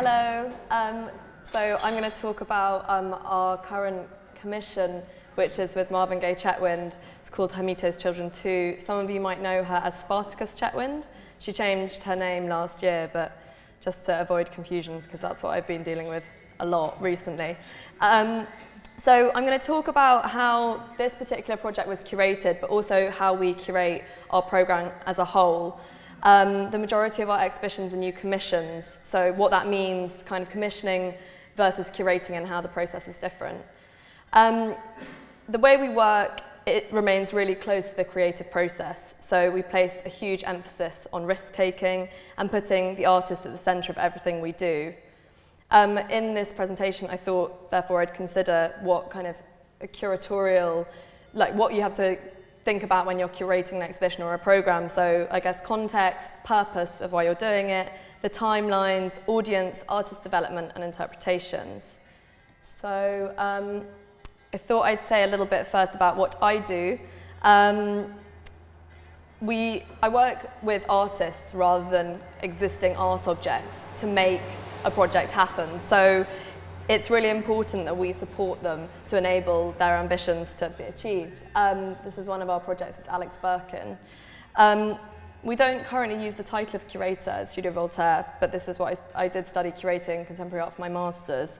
Hello. Um, so I'm going to talk about um, our current commission, which is with Marvin Gaye Chetwynd. It's called Hermito's Children 2. Some of you might know her as Spartacus Chetwynd. She changed her name last year, but just to avoid confusion, because that's what I've been dealing with a lot recently. Um, so I'm going to talk about how this particular project was curated, but also how we curate our programme as a whole. Um, the majority of our exhibitions are new commissions, so what that means, kind of commissioning versus curating and how the process is different. Um, the way we work, it remains really close to the creative process, so we place a huge emphasis on risk-taking and putting the artist at the centre of everything we do. Um, in this presentation, I thought, therefore, I'd consider what kind of a curatorial, like what you have to think about when you're curating an exhibition or a program. So I guess context, purpose of why you're doing it, the timelines, audience, artist development, and interpretations. So um, I thought I'd say a little bit first about what I do. Um, we, I work with artists rather than existing art objects to make a project happen. So it's really important that we support them to enable their ambitions to be achieved. Um, this is one of our projects with Alex Birkin. Um, we don't currently use the title of curator at Studio Voltaire, but this is what I, I did study curating contemporary art for my master's.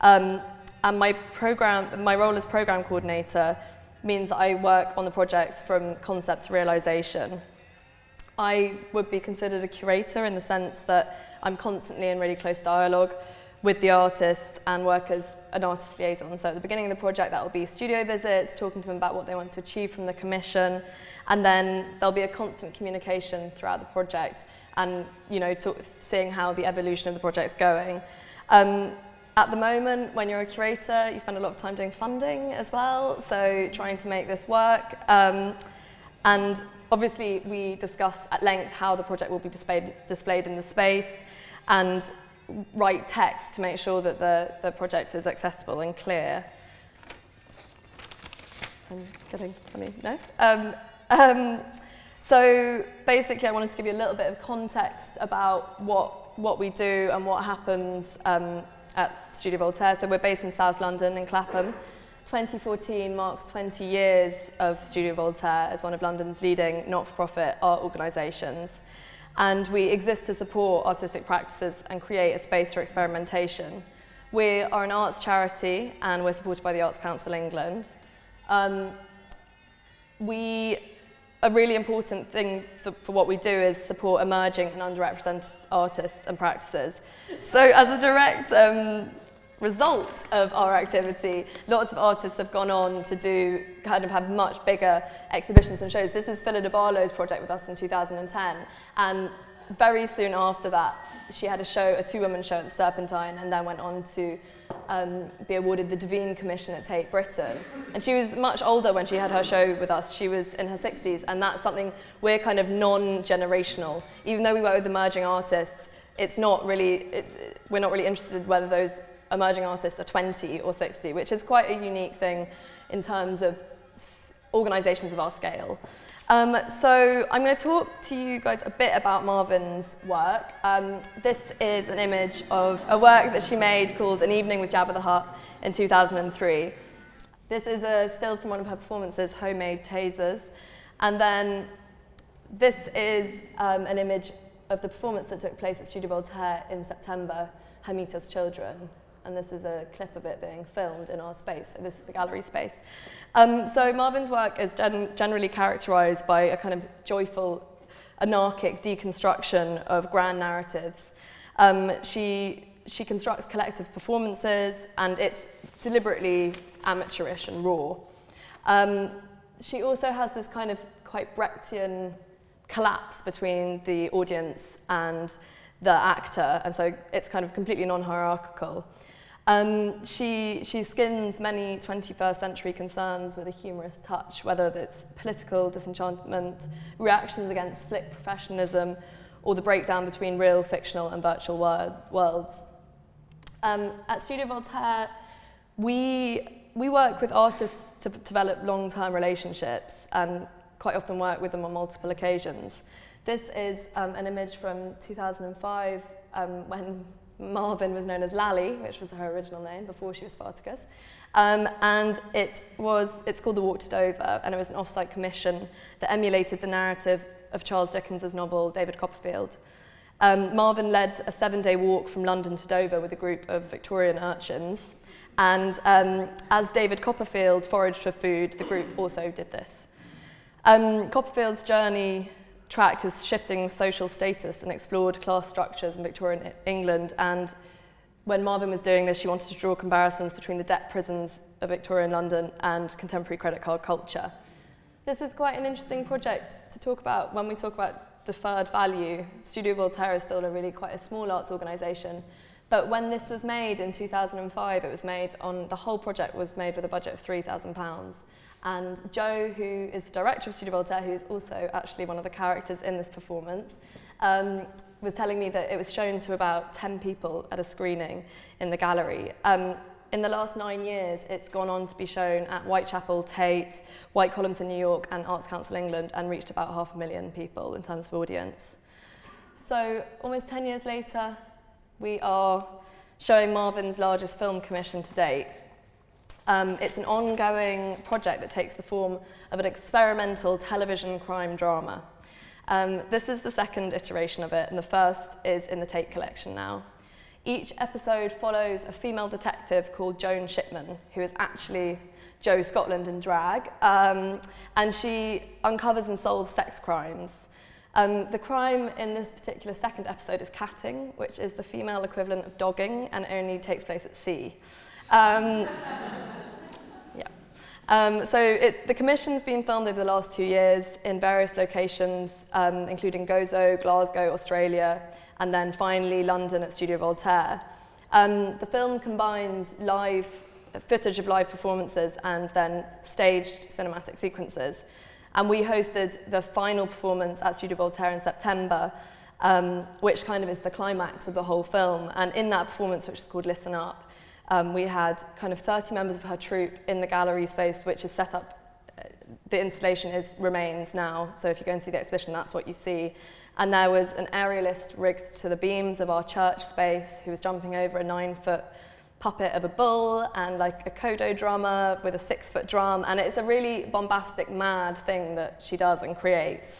Um, and my program, my role as program coordinator means that I work on the projects from concept to realization. I would be considered a curator in the sense that I'm constantly in really close dialogue with the artists and work as an artist liaison. So at the beginning of the project, that will be studio visits, talking to them about what they want to achieve from the commission, and then there'll be a constant communication throughout the project and, you know, seeing how the evolution of the project's going. Um, at the moment, when you're a curator, you spend a lot of time doing funding as well, so trying to make this work. Um, and obviously, we discuss at length how the project will be displayed, displayed in the space, and write text to make sure that the, the project is accessible and clear. I'm getting funny, no? Um, um, so basically I wanted to give you a little bit of context about what, what we do and what happens um, at Studio Voltaire. So we're based in South London in Clapham. 2014 marks 20 years of Studio Voltaire as one of London's leading not-for-profit art organisations and we exist to support artistic practices and create a space for experimentation. We are an arts charity and we're supported by the Arts Council England. Um, we, a really important thing for, for what we do is support emerging and underrepresented artists and practices. So as a direct um, result of our activity, lots of artists have gone on to do, kind of have much bigger exhibitions and shows. This is Phyllida Barlow's project with us in 2010, and very soon after that, she had a show, a two-woman show at the Serpentine, and then went on to um, be awarded the Duveen Commission at Tate Britain. And she was much older when she had her show with us. She was in her 60s, and that's something we're kind of non-generational. Even though we work with emerging artists, it's not really, it, we're not really interested whether those emerging artists are 20 or 60, which is quite a unique thing in terms of organisations of our scale. Um, so I'm going to talk to you guys a bit about Marvin's work. Um, this is an image of a work that she made called An Evening with Jabba the Hutt in 2003. This is a still from one of her performances, Homemade Tasers. And then this is um, an image of the performance that took place at Studio Voltaire in September, Hermito's Children, and this is a clip of it being filmed in our space. So this is the gallery space. Um, so Marvin's work is gen generally characterized by a kind of joyful, anarchic deconstruction of grand narratives. Um, she, she constructs collective performances, and it's deliberately amateurish and raw. Um, she also has this kind of quite Brechtian collapse between the audience and the actor, and so it's kind of completely non-hierarchical. Um, she, she skins many 21st century concerns with a humorous touch, whether it's political disenchantment, reactions against slick professionalism, or the breakdown between real, fictional, and virtual word, worlds. Um, at Studio Voltaire, we, we work with artists to develop long-term relationships and quite often work with them on multiple occasions. This is um, an image from 2005 um, when Marvin was known as Lally, which was her original name before she was Spartacus. Um, and it was, it's called The Walk to Dover, and it was an off-site commission that emulated the narrative of Charles Dickens' novel David Copperfield. Um, Marvin led a seven-day walk from London to Dover with a group of Victorian urchins, and um, as David Copperfield foraged for food, the group also did this. Um, Copperfield's journey tracked his shifting social status and explored class structures in Victorian England. And when Marvin was doing this, she wanted to draw comparisons between the debt prisons of Victorian London and contemporary credit card culture. This is quite an interesting project to talk about when we talk about deferred value. Studio Voltaire is still a really quite a small arts organisation. But when this was made in 2005, it was made on, the whole project was made with a budget of £3,000. And Joe, who is the director of Studio Voltaire, who is also actually one of the characters in this performance, um, was telling me that it was shown to about 10 people at a screening in the gallery. Um, in the last nine years, it's gone on to be shown at Whitechapel, Tate, White Columns in New York, and Arts Council England, and reached about half a million people in terms of audience. So almost 10 years later, we are showing Marvin's largest film commission to date, Um, it's an ongoing project that takes the form of an experimental television crime drama. Um, this is the second iteration of it, and the first is in the Tate collection now. Each episode follows a female detective called Joan Shipman, who is actually Joe Scotland in drag, um, and she uncovers and solves sex crimes. Um, the crime in this particular second episode is catting, which is the female equivalent of dogging and only takes place at sea. Um, yeah. Um, so it, the commission's been filmed over the last two years in various locations, um, including Gozo, Glasgow, Australia, and then finally London at Studio Voltaire. Um, the film combines live footage of live performances and then staged cinematic sequences. And we hosted the final performance at Studio Voltaire in September, um, which kind of is the climax of the whole film. And in that performance, which is called Listen Up, um, we had kind of 30 members of her troupe in the gallery space, which is set up, uh, the installation is remains now, so if you go and see the exhibition, that's what you see. And there was an aerialist rigged to the beams of our church space who was jumping over a nine foot puppet of a bull and like a kodo drummer with a six foot drum. And it's a really bombastic, mad thing that she does and creates.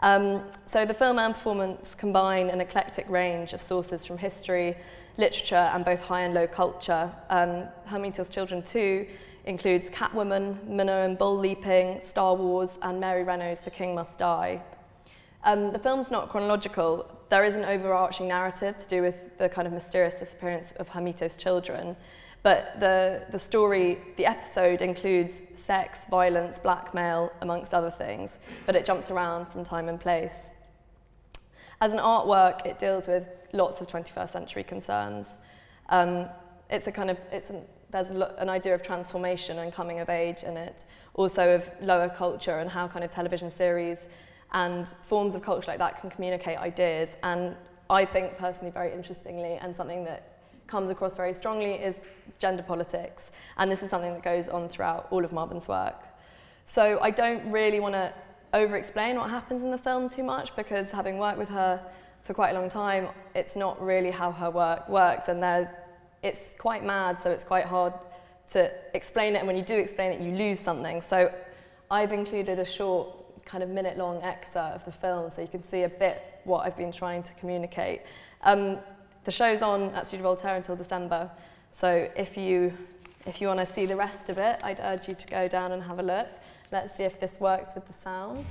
Um, so the film and performance combine an eclectic range of sources from history, literature and both high and low culture. Um, Children 2 includes Catwoman, Minoan Bull Leaping, Star Wars and Mary Renault's The King Must Die. Um, the film's not chronological. There is an overarching narrative to do with the kind of mysterious disappearance of Hermito's children, but the, the story, the episode includes sex, violence, blackmail, amongst other things, but it jumps around from time and place. As an artwork, it deals with lots of 21st century concerns. Um, it's a kind of, it's an, there's an idea of transformation and coming of age in it, also of lower culture and how kind of television series and forms of culture like that can communicate ideas. And I think personally very interestingly and something that comes across very strongly is gender politics. And this is something that goes on throughout all of Marvin's work. So I don't really want to over-explain what happens in the film too much because having worked with her for quite a long time, it's not really how her work works and it's quite mad, so it's quite hard to explain it, and when you do explain it, you lose something. So I've included a short, kind of minute-long excerpt of the film so you can see a bit what I've been trying to communicate. Um, the show's on at Studio Voltaire until December, so if you, if you want to see the rest of it, I'd urge you to go down and have a look. Let's see if this works with the sound.